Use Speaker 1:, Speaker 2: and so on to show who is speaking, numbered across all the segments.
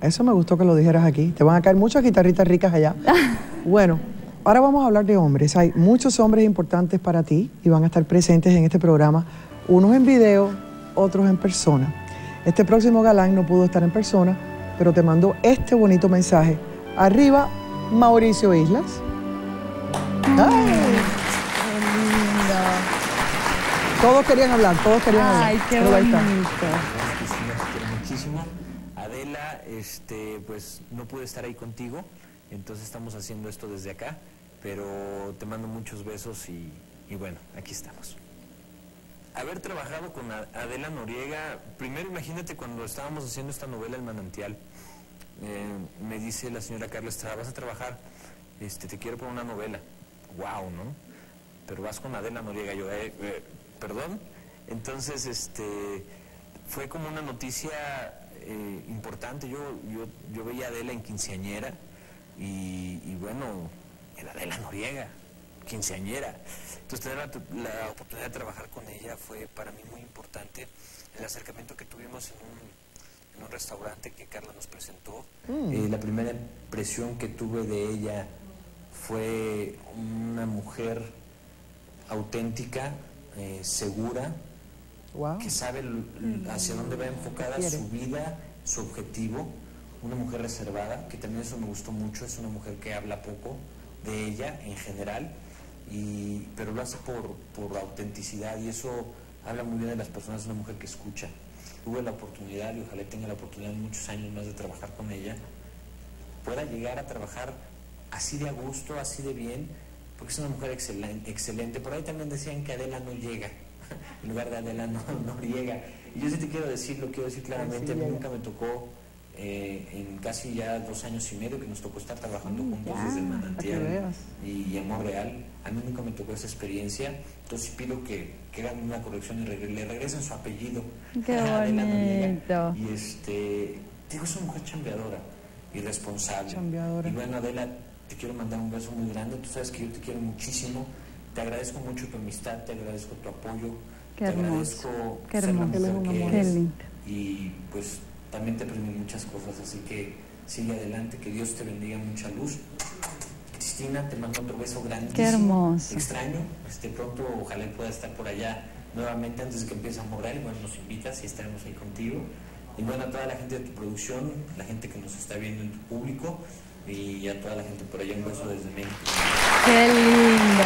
Speaker 1: Eso me gustó que lo dijeras aquí. Te van a caer muchas guitarritas ricas allá. bueno, ahora vamos a hablar de hombres. Hay muchos hombres importantes para ti y van a estar presentes en este programa, unos en video, otros en persona. Este próximo galán no pudo estar en persona, pero te mandó este bonito mensaje. Arriba, Mauricio Islas. Ay. Todos querían hablar, todos querían hablar.
Speaker 2: Ay, qué
Speaker 1: Pero
Speaker 2: bonito.
Speaker 3: Adela, este, pues no pude estar ahí contigo, entonces estamos haciendo esto desde acá, pero te mando muchos besos y, bueno, aquí estamos. Haber trabajado con Adela Noriega, primero imagínate cuando estábamos haciendo esta novela El Manantial, eh, me dice la señora Carla Estrada, vas a trabajar, este, te quiero para una novela. Wow, ¿no? Pero vas con Adela Noriega, yo, eh, eh, perdón. Entonces, este, fue como una noticia eh, importante. Yo, yo, yo veía a Adela en quinceañera y, y bueno, era Adela Noriega, quinceañera. Entonces tener la, la oportunidad de trabajar con ella fue para mí muy importante. El acercamiento que tuvimos en un, en un restaurante que Carla nos presentó. Eh, la primera impresión que tuve de ella fue una mujer auténtica, eh, segura,
Speaker 1: Wow.
Speaker 3: que sabe hacia dónde va enfocada
Speaker 1: Quiere.
Speaker 3: su vida, su objetivo, una mujer reservada, que también eso me gustó mucho, es una mujer que habla poco de ella en general, y, pero lo hace por, por autenticidad y eso habla muy bien de las personas, es una mujer que escucha. Tuve la oportunidad y ojalá tenga la oportunidad en muchos años más de trabajar con ella, pueda llegar a trabajar así de a gusto, así de bien, porque es una mujer excelen- excelente. Por ahí también decían que Adela no llega, en lugar de Adela no, no llega. Y yo sí te quiero decir, lo quiero decir claramente, a mí nunca me tocó, eh, en casi ya dos años y medio que nos tocó estar trabajando
Speaker 1: Mm,
Speaker 3: juntos
Speaker 2: ya,
Speaker 3: desde el manantial y, y Amor Real, a mí nunca me tocó esa experiencia, entonces pido que, que hagan una corrección y regre- le regresen su apellido.
Speaker 2: Qué
Speaker 3: a Adela Noriega. Y este, digo, es una mujer chambeadora y responsable.
Speaker 1: Chambeadora.
Speaker 3: Y bueno, Adela, te quiero mandar un beso muy grande. Tú sabes que yo te quiero muchísimo. Te agradezco mucho tu amistad, te agradezco tu apoyo.
Speaker 2: Qué
Speaker 3: te
Speaker 2: hermoso,
Speaker 3: agradezco
Speaker 2: qué
Speaker 3: ser la
Speaker 2: hermoso.
Speaker 3: Mujer que eres. Y pues también te aprendí muchas cosas, así que sigue adelante, que Dios te bendiga mucha luz. Cristina, te mando otro beso grandísimo.
Speaker 2: Qué hermoso.
Speaker 3: Extraño. Este, pronto ojalá pueda estar por allá nuevamente antes de que empiece a morar. Y bueno, nos invitas y estaremos ahí contigo. Y bueno, a toda la gente de tu producción, la gente que nos está viendo en tu público y a toda la gente por allá, un beso desde México.
Speaker 2: Qué lindo.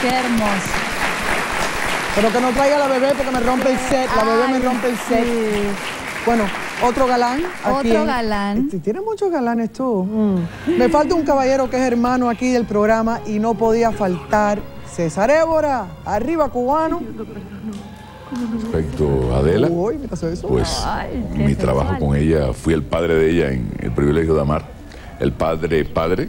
Speaker 2: Qué hermoso.
Speaker 1: Pero que no traiga la bebé porque me rompe el set. La bebé me rompe el set.
Speaker 2: sí.
Speaker 1: Bueno, otro galán. aquí
Speaker 2: Otro
Speaker 1: en-
Speaker 2: galán.
Speaker 1: Este, Tienes muchos galanes tú. Mm. Me falta un caballero que es hermano aquí del programa y no podía faltar. César Évora, arriba cubano.
Speaker 4: Respecto a Adela,
Speaker 1: Uy, me pasó eso.
Speaker 4: pues
Speaker 2: Ay,
Speaker 4: mi trabajo con ella, fui el padre de ella en el privilegio de amar, el padre padre,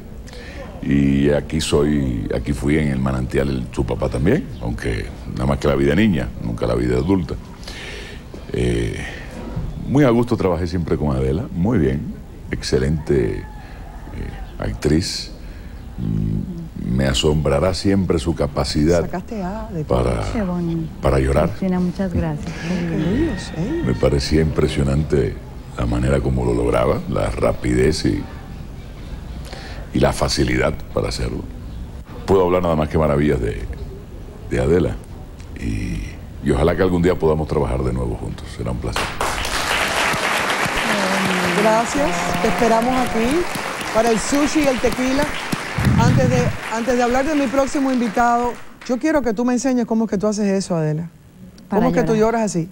Speaker 4: y aquí soy, aquí fui en el manantial su papá también, aunque nada más que la vida niña, nunca la vida adulta. Eh, muy a gusto trabajé siempre con Adela, muy bien, excelente eh, actriz. Mm, Me asombrará siempre su capacidad
Speaker 1: Sacaste A de
Speaker 4: para, para llorar.
Speaker 2: Cristina, muchas gracias.
Speaker 4: Me parecía impresionante la manera como lo lograba, la rapidez y, y la facilidad para hacerlo. Puedo hablar nada más que maravillas de, de Adela y, y ojalá que algún día podamos trabajar de nuevo juntos. Será un placer.
Speaker 1: Gracias. Te esperamos aquí para el sushi y el tequila. Antes de, antes de hablar de mi próximo invitado, yo quiero que tú me enseñes cómo es que tú haces eso, Adela. ¿Cómo es que tú lloras así?